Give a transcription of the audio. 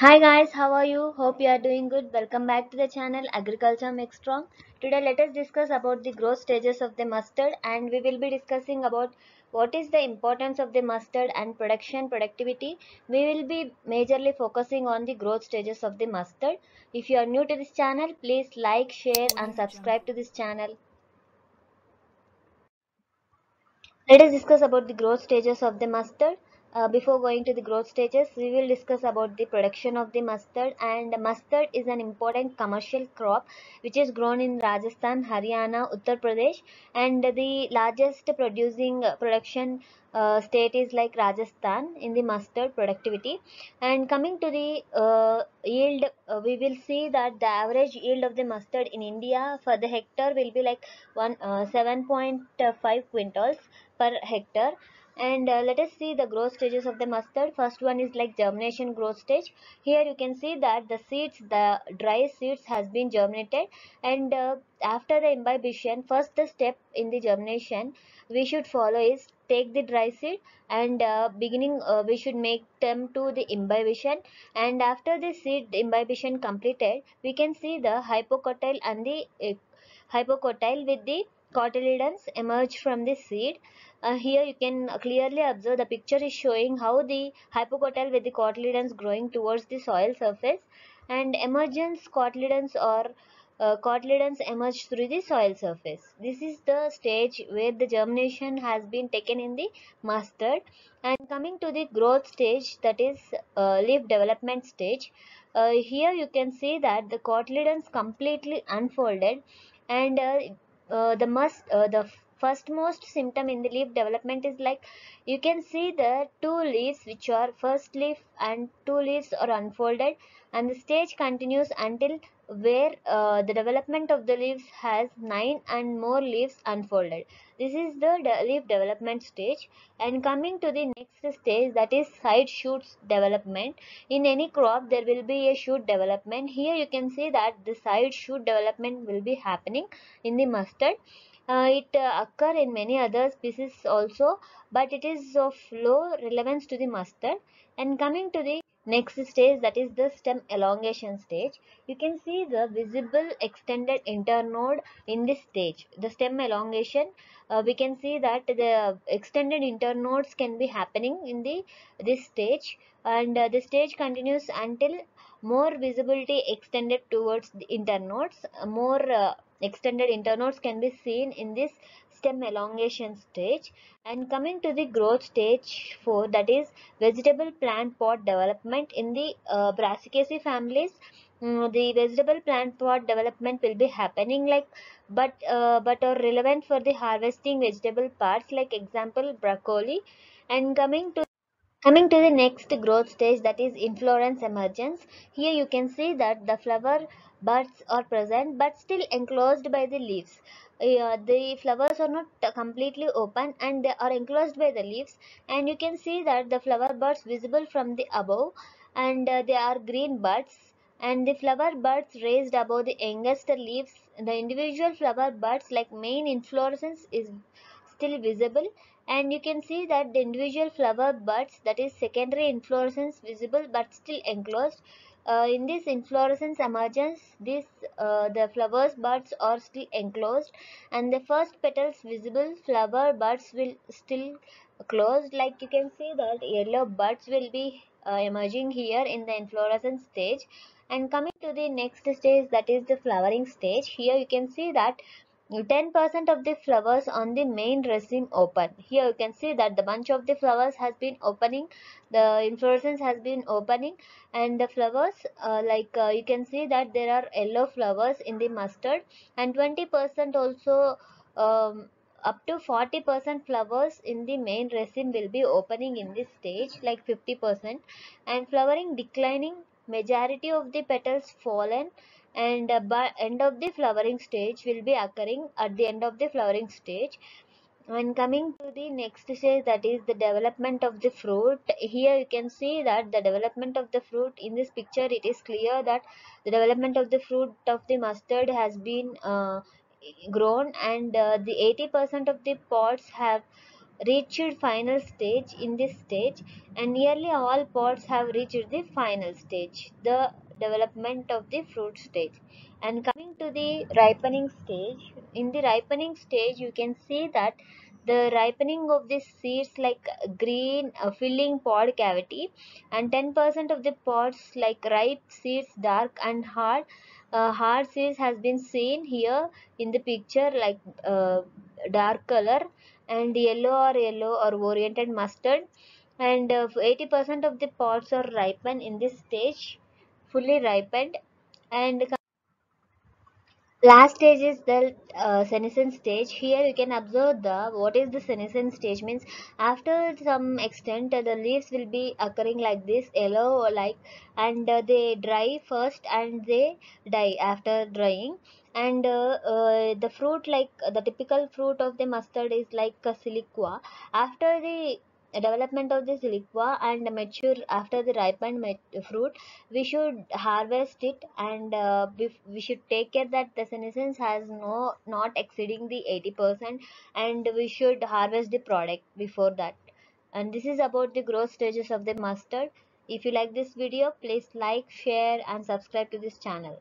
Hi guys, how are you? Hope you are doing good. Welcome back to the channel Agriculture Make Strong. Today let us discuss about the growth stages of the mustard and we will be discussing about what is the importance of the mustard and production productivity. We will be majorly focusing on the growth stages of the mustard. If you are new to this channel, please like, share and subscribe to this channel. Let us discuss about the growth stages of the mustard. Uh, before going to the growth stages, we will discuss about the production of the mustard. And mustard is an important commercial crop which is grown in Rajasthan, Haryana, Uttar Pradesh. And the largest producing uh, production uh, state is like Rajasthan in the mustard productivity. And coming to the uh, yield uh, we will see that the average yield of the mustard in India for the hectare will be like one uh, 7.5 quintals per hectare and uh, let us see the growth stages of the mustard. First one is like germination growth stage. Here you can see that the seeds the dry seeds has been germinated. And uh, after the imbibition first the step in the germination we should follow is take the dry seed and uh, beginning uh, we should make them to the imbibition. And after the seed imbibition completed we can see the hypocotyl and the uh, hypocotyl with the cotyledons emerge from the seed uh, here you can clearly observe the picture is showing how the hypocotyl with the cotyledons growing towards the soil surface and emergence cotyledons or uh, cotyledons emerge through the soil surface. This is the stage where the germination has been taken in the mustard and coming to the growth stage that is uh, leaf development stage. Uh, here you can see that the cotyledons completely unfolded and uh, the must uh, the first most symptom in the leaf development is like you can see the two leaves which are first leaf and two leaves are unfolded and the stage continues until where uh, the development of the leaves has nine and more leaves unfolded. This is the de leaf development stage. And coming to the next stage that is side shoots development. In any crop there will be a shoot development. Here you can see that the side shoot development will be happening in the mustard. Uh, it uh, occur in many other species also but it is of low relevance to the mustard. And coming to the next stage that is the stem elongation stage. You can see the visible extended internode in this stage. The stem elongation uh, we can see that the extended internodes can be happening in the this stage. And uh, the stage continues until more visibility extended towards the internodes. More uh, extended internodes can be seen in this stem elongation stage and coming to the growth stage 4 that is vegetable plant pot development in the uh, brassicaceae families um, the vegetable plant pot development will be happening like but uh, but are relevant for the harvesting vegetable parts like example broccoli and coming to Coming to the next growth stage that is inflorescence emergence. Here you can see that the flower buds are present but still enclosed by the leaves. Uh, the flowers are not completely open and they are enclosed by the leaves. And you can see that the flower buds visible from the above and uh, they are green buds. And the flower buds raised above the youngest leaves. The individual flower buds like main inflorescence is still visible. And you can see that the individual flower buds that is secondary inflorescence visible but still enclosed uh, in this inflorescence emergence this uh, the flowers buds are still enclosed and the first petals visible flower buds will still closed. Like you can see that yellow buds will be uh, emerging here in the inflorescence stage. And coming to the next stage that is the flowering stage. Here you can see that 10% of the flowers on the main raceme open. Here you can see that the bunch of the flowers has been opening, the inflorescence has been opening. And the flowers uh, like uh, you can see that there are yellow flowers in the mustard. And 20% also um, up to 40% flowers in the main raceme will be opening in this stage like 50% and flowering declining majority of the petals fallen and uh, by end of the flowering stage will be occurring at the end of the flowering stage. When coming to the next stage that is the development of the fruit here you can see that the development of the fruit in this picture it is clear that the development of the fruit of the mustard has been uh, grown and uh, the 80% of the pods have reached final stage in this stage and nearly all pods have reached the final stage. The development of the fruit stage. And coming to the ripening stage in the ripening stage you can see that the ripening of the seeds like green uh, filling pod cavity and 10% of the pods like ripe seeds dark and hard uh, hard seeds has been seen here in the picture like uh, dark color and yellow or yellow or oriented mustard. And 80% uh, of the pods are ripened in this stage fully ripened and last stage is the uh, senescence stage. Here you can observe the what is the senescence stage means after some extent uh, the leaves will be occurring like this yellow like and uh, they dry first and they die after drying. And uh, uh, the fruit like the typical fruit of the mustard is like a siliqua. After the development of siliqua and mature after the ripened fruit we should harvest it and uh, we should take care that the senescence has no not exceeding the 80 percent and we should harvest the product before that. And this is about the growth stages of the mustard. If you like this video please like share and subscribe to this channel